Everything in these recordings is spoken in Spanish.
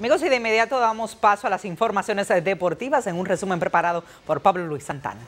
Amigos, y de inmediato damos paso a las informaciones deportivas en un resumen preparado por Pablo Luis Santana.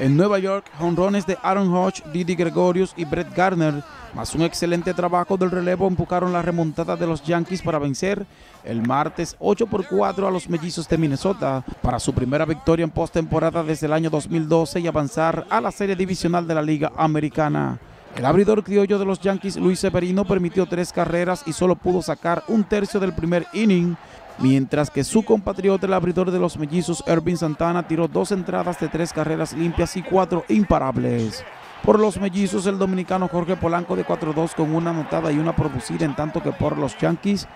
En Nueva York, honrones de Aaron Hodge, Didi Gregorius y Brett Garner, más un excelente trabajo del relevo, empujaron la remontada de los Yankees para vencer el martes 8 por 4 a los mellizos de Minnesota para su primera victoria en postemporada desde el año 2012 y avanzar a la serie divisional de la Liga Americana. El abridor criollo de los Yankees, Luis Severino, permitió tres carreras y solo pudo sacar un tercio del primer inning, mientras que su compatriota, el abridor de los mellizos, Ervin Santana, tiró dos entradas de tres carreras limpias y cuatro imparables. Por los mellizos, el dominicano Jorge Polanco de 4-2 con una anotada y una producida, en tanto que por los Yankees,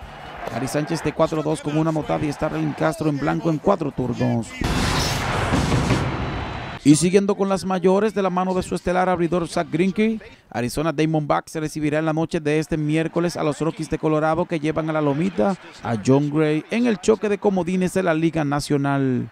Gary Sánchez de 4-2 con una anotada y Starling Castro en blanco en cuatro turnos. Y siguiendo con las mayores de la mano de su estelar abridor Zach Greinke, Arizona Diamondbacks recibirá en la noche de este miércoles a los Rockies de Colorado que llevan a la lomita a John Gray en el choque de comodines de la Liga Nacional.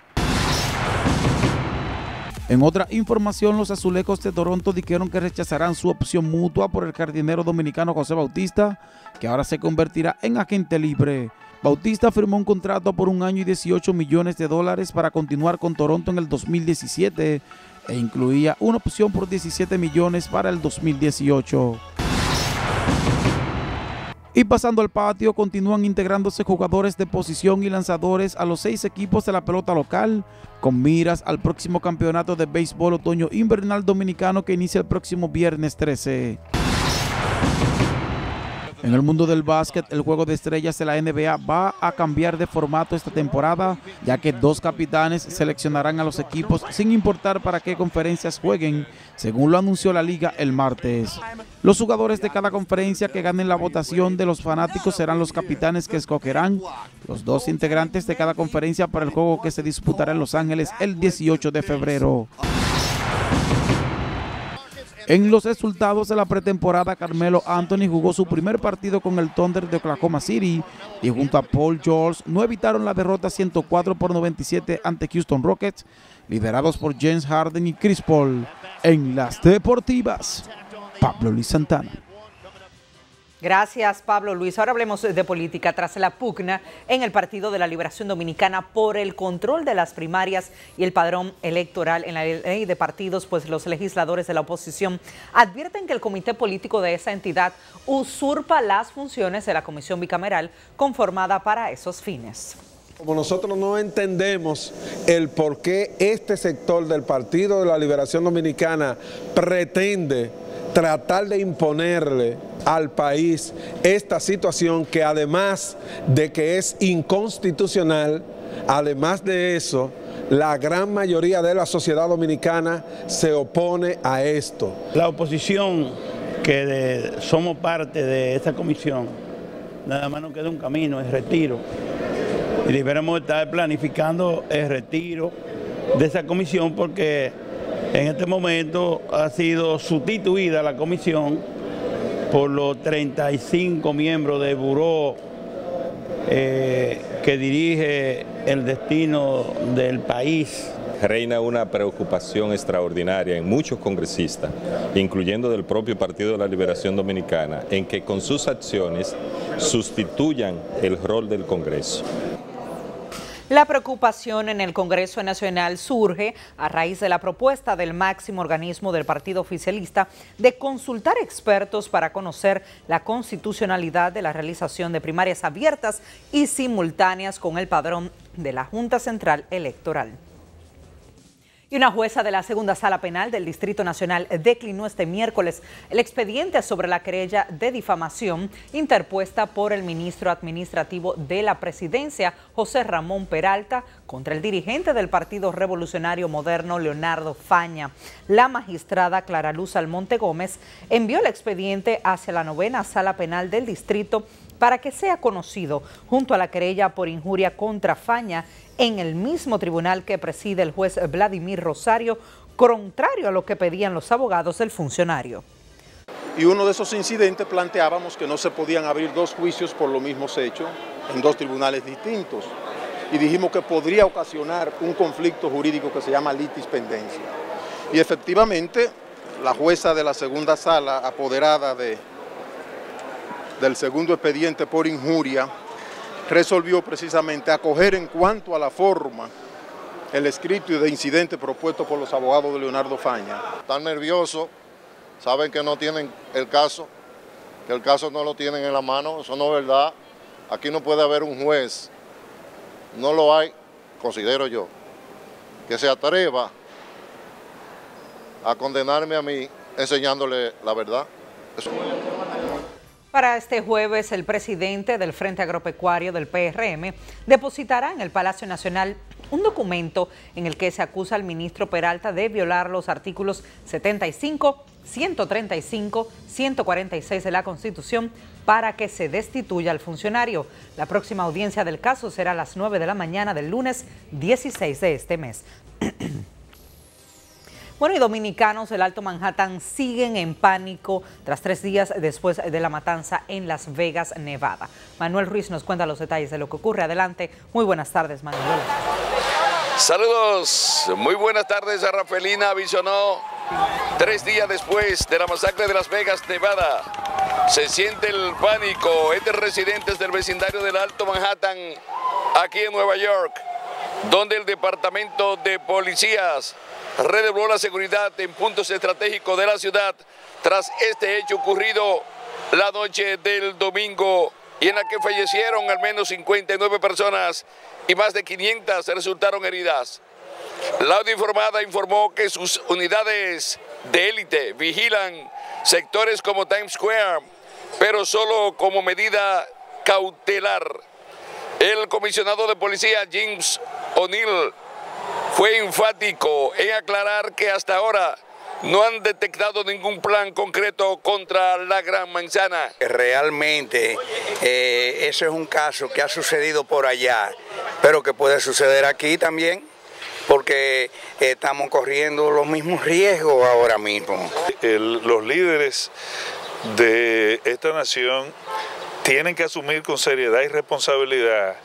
En otra información, los azulejos de Toronto dijeron que rechazarán su opción mutua por el jardinero dominicano José Bautista, que ahora se convertirá en agente libre. Bautista firmó un contrato por un año y 18 millones de dólares para continuar con Toronto en el 2017 e incluía una opción por 17 millones para el 2018. Y pasando al patio, continúan integrándose jugadores de posición y lanzadores a los seis equipos de la pelota local, con miras al próximo campeonato de béisbol otoño invernal dominicano que inicia el próximo viernes 13. En el mundo del básquet, el juego de estrellas de la NBA va a cambiar de formato esta temporada, ya que dos capitanes seleccionarán a los equipos sin importar para qué conferencias jueguen, según lo anunció la liga el martes. Los jugadores de cada conferencia que ganen la votación de los fanáticos serán los capitanes que escogerán los dos integrantes de cada conferencia para el juego que se disputará en Los Ángeles el 18 de febrero. En los resultados de la pretemporada, Carmelo Anthony jugó su primer partido con el Thunder de Oklahoma City y junto a Paul George no evitaron la derrota 104 por 97 ante Houston Rockets, liderados por James Harden y Chris Paul. En las deportivas, Pablo Luis Santana. Gracias, Pablo Luis. Ahora hablemos de política. Tras la pugna en el Partido de la Liberación Dominicana por el control de las primarias y el padrón electoral en la ley de partidos, pues los legisladores de la oposición advierten que el comité político de esa entidad usurpa las funciones de la comisión bicameral conformada para esos fines. Como nosotros no entendemos el por qué este sector del Partido de la Liberación Dominicana pretende tratar de imponerle al país esta situación que además de que es inconstitucional, además de eso, la gran mayoría de la sociedad dominicana se opone a esto. La oposición, que somos parte de esta comisión, nada más nos queda un camino, es retiro. Y deberíamos estar planificando el retiro de esa comisión porque en este momento ha sido sustituida la comisión por los 35 miembros del buró eh, que dirige el destino del país. Reina una preocupación extraordinaria en muchos congresistas, incluyendo del propio Partido de la Liberación Dominicana, en que con sus acciones sustituyan el rol del Congreso. La preocupación en el Congreso Nacional surge a raíz de la propuesta del máximo organismo del partido oficialista de consultar expertos para conocer la constitucionalidad de la realización de primarias abiertas y simultáneas con el padrón de la Junta Central Electoral. Y una jueza de la segunda sala penal del Distrito Nacional declinó este miércoles el expediente sobre la querella de difamación interpuesta por el ministro administrativo de la presidencia, José Ramón Peralta, contra el dirigente del Partido Revolucionario Moderno, Leonardo Faña. La magistrada Clara Luz Almonte Gómez envió el expediente hacia la novena sala penal del distrito para que sea conocido junto a la querella por injuria contra Faña en el mismo tribunal que preside el juez Vladimir Rosario, contrario a lo que pedían los abogados del funcionario. Y uno de esos incidentes planteábamos que no se podían abrir dos juicios por los mismos hechos en dos tribunales distintos. Y dijimos que podría ocasionar un conflicto jurídico que se llama litispendencia. Y efectivamente, la jueza de la segunda sala, apoderada de del segundo expediente por injuria, resolvió precisamente acoger en cuanto a la forma el escrito de incidente propuesto por los abogados de Leonardo Faña. Están nerviosos, saben que no tienen el caso, que el caso no lo tienen en la mano, eso no es verdad. Aquí no puede haber un juez, no lo hay, considero yo, que se atreva a condenarme a mí enseñándole la verdad. Eso. Para este jueves, el presidente del Frente Agropecuario del PRM depositará en el Palacio Nacional un documento en el que se acusa al ministro Peralta de violar los artículos 75, 135, 146 de la Constitución para que se destituya al funcionario. La próxima audiencia del caso será a las 9 de la mañana del lunes 16 de este mes. Bueno, y dominicanos del Alto Manhattan siguen en pánico tras tres días después de la matanza en Las Vegas, Nevada. Manuel Ruiz nos cuenta los detalles de lo que ocurre. Adelante. Muy buenas tardes, Manuel. Saludos, muy buenas tardes a Rafaelina Visionó. Tres días después de la masacre de Las Vegas, Nevada, se siente el pánico entre residentes del vecindario del Alto Manhattan, aquí en Nueva York, donde el Departamento de Policías redobló la seguridad en puntos estratégicos de la ciudad tras este hecho ocurrido la noche del domingo y en la que fallecieron al menos 59 personas y más de 500 resultaron heridas. La informada informó que sus unidades de élite vigilan sectores como Times Square, pero solo como medida cautelar. El comisionado de policía James O'Neill fue enfático en aclarar que hasta ahora no han detectado ningún plan concreto contra la Gran Manzana. Realmente eh, ese es un caso que ha sucedido por allá, pero que puede suceder aquí también porque estamos corriendo los mismos riesgos ahora mismo. los líderes de esta nación tienen que asumir con seriedad y responsabilidad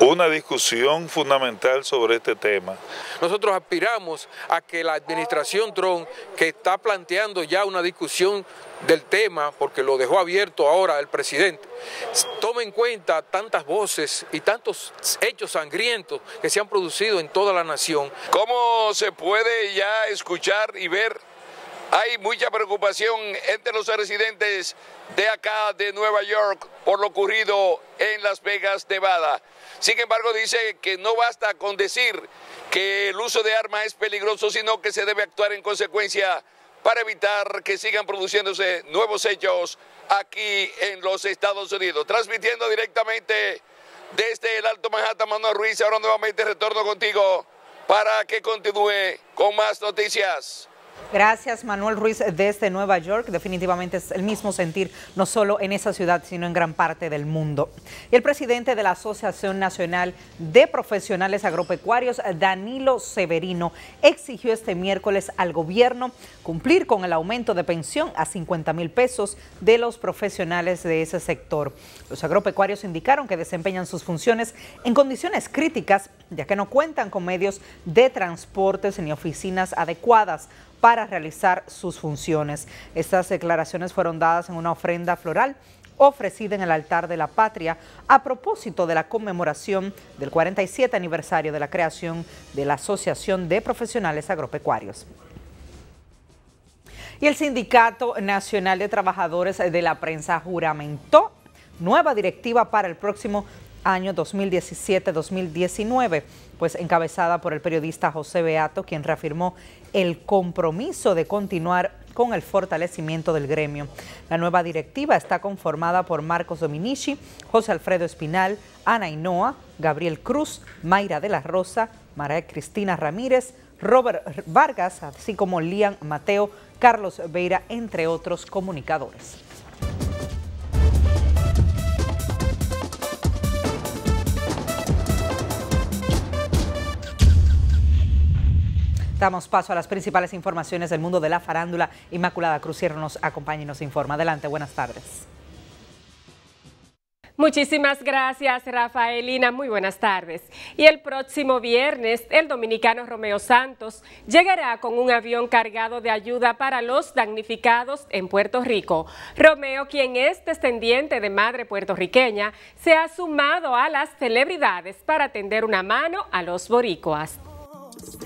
una discusión fundamental sobre este tema. Nosotros aspiramos a que la administración Trump, que está planteando ya una discusión del tema, porque lo dejó abierto ahora el presidente, tome en cuenta tantas voces y tantos hechos sangrientos que se han producido en toda la nación. ¿Cómo se puede ya escuchar y ver? Hay mucha preocupación entre los residentes de acá de Nueva York por lo ocurrido en Las Vegas, Nevada. Sin embargo, dice que no basta con decir que el uso de armas es peligroso, sino que se debe actuar en consecuencia para evitar que sigan produciéndose nuevos hechos aquí en los Estados Unidos. Transmitiendo directamente desde el Alto Manhattan, Manuel Ruiz, ahora nuevamente retorno contigo para que continúe con más noticias. Gracias, Manuel Ruiz, desde Nueva York. Definitivamente es el mismo sentir, no solo en esa ciudad, sino en gran parte del mundo. El presidente de la Asociación Nacional de Profesionales Agropecuarios, Danilo Severino, exigió este miércoles al gobierno cumplir con el aumento de pensión a 50 mil pesos de los profesionales de ese sector. Los agropecuarios indicaron que desempeñan sus funciones en condiciones críticas, ya que no cuentan con medios de transportes ni oficinas adecuadas para realizar sus funciones. Estas declaraciones fueron dadas en una ofrenda floral ofrecida en el altar de la patria a propósito de la conmemoración del 47 aniversario de la creación de la Asociación de Profesionales Agropecuarios. Y el Sindicato Nacional de Trabajadores de la Prensa juramentó nueva directiva para el próximo año 2017-2019, pues encabezada por el periodista José Beato, quien reafirmó el compromiso de continuar con el fortalecimiento del gremio. La nueva directiva está conformada por Marcos Dominici, José Alfredo Espinal, Ana Inoa, Gabriel Cruz, Mayra de la Rosa, María Cristina Ramírez, Robert Vargas, así como Lian Mateo, Carlos Veira, entre otros comunicadores. Damos paso a las principales informaciones del mundo de la farándula. Inmaculada Cruciero nos acompaña y nos informa. Adelante, buenas tardes. Muchísimas gracias, Rafaelina. Muy buenas tardes. Y el próximo viernes, el dominicano Romeo Santos llegará con un avión cargado de ayuda para los damnificados en Puerto Rico. Romeo, quien es descendiente de madre puertorriqueña, se ha sumado a las celebridades para tender una mano a los boricuas.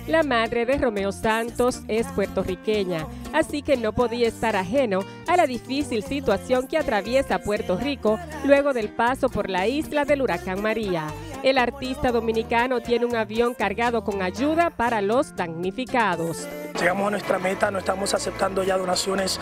La madre de Romeo Santos es puertorriqueña, así que no podía estar ajeno a la difícil situación que atraviesa Puerto Rico luego del paso por la isla del huracán María. El artista dominicano tiene un avión cargado con ayuda para los damnificados. Llegamos a nuestra meta, no estamos aceptando ya donaciones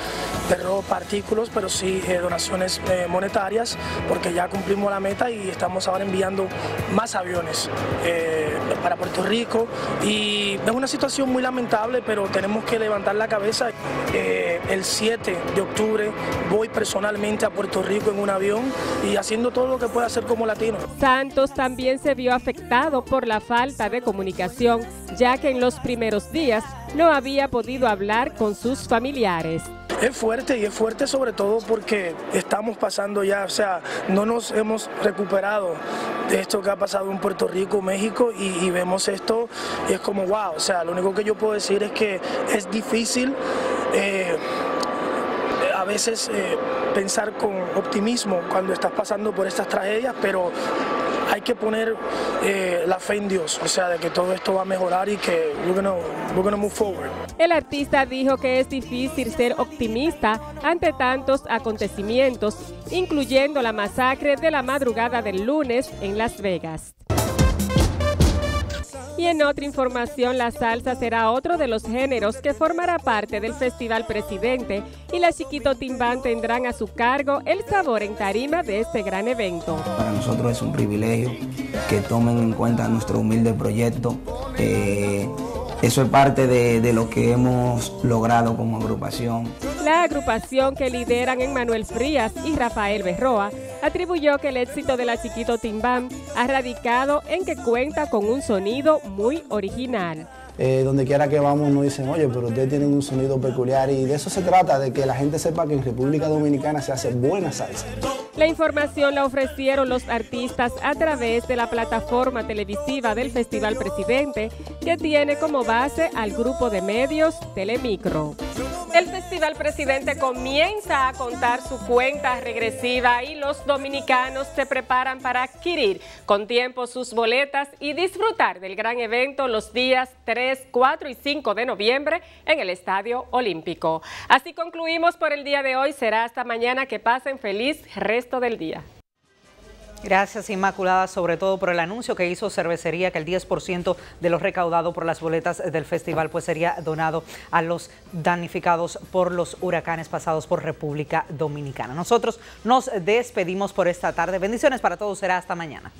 de ropa, artículos, pero sí eh, donaciones eh, monetarias, porque ya cumplimos la meta y estamos ahora enviando más aviones eh, para Puerto Rico. Y es una situación muy lamentable, pero tenemos que levantar la cabeza. el 7 de octubre voy personalmente a Puerto Rico en un avión y haciendo todo lo que pueda hacer como latino. Santos también se vio afectado por la falta de comunicación, ya que en los primeros días no había podido hablar con sus familiares. Es fuerte y es fuerte sobre todo porque estamos pasando ya, o sea, no nos hemos recuperado de esto que ha pasado en Puerto Rico, México y, vemos esto y es como wow, o sea, lo único que yo puedo decir es que es difícil eh, a veces eh, pensar con optimismo cuando estás pasando por estas tragedias, pero hay que poner eh, la fe en Dios, o sea, de que todo esto va a mejorar y que we're gonna, we're move forward. El artista dijo que es difícil ser optimista ante tantos acontecimientos, incluyendo la masacre de la madrugada del lunes en Las Vegas. Y en otra información, la salsa será otro de los géneros que formará parte del Festival Presidente y la Chiquito Timbán tendrán a su cargo el sabor en tarima de este gran evento. Para nosotros es un privilegio que tomen en cuenta nuestro humilde proyecto. Eh, eso es parte de, lo que hemos logrado como agrupación. La agrupación que lideran Emmanuel Frías y Rafael Berroa atribuyó que el éxito de la Chiquito Timbán ha radicado en que cuenta con un sonido muy original. Eh, donde quiera que vamos nos dicen, oye, pero ustedes tienen un sonido peculiar y de eso se trata, de que la gente sepa que en República Dominicana se hace buena salsa. La información la ofrecieron los artistas a través de la plataforma televisiva del Festival Presidente, que tiene como base al grupo de medios Telemicro. El Festival Presidente comienza a contar su cuenta regresiva y los dominicanos se preparan para adquirir con tiempo sus boletas y disfrutar del gran evento los días 3, 4 y 5 de noviembre en el Estadio Olímpico. Así concluimos por el día de hoy. Será hasta mañana que pasen feliz resto del día. Gracias, Inmaculada, sobre todo por el anuncio que hizo Cervecería que el 10% de lo recaudado por las boletas del festival pues sería donado a los damnificados por los huracanes pasados por República Dominicana. Nosotros nos despedimos por esta tarde. Bendiciones para todos. Será hasta mañana.